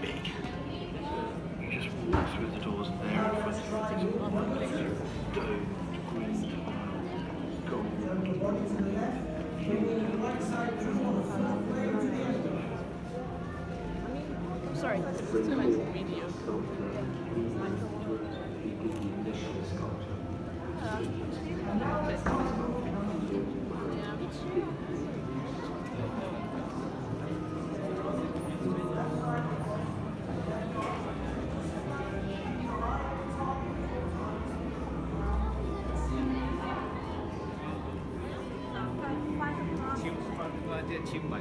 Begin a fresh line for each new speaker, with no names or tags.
Big. You just walk through the doors and there picture. Domed, green gold.
I'm sorry. It's 店清白